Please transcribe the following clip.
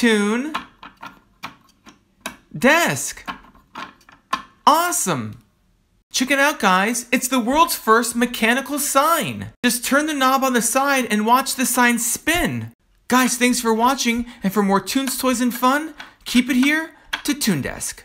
Toon Desk. Awesome! Check it out, guys. It's the world's first mechanical sign. Just turn the knob on the side and watch the sign spin. Guys, thanks for watching, and for more tunes, Toys, and Fun, keep it here to Toon Desk.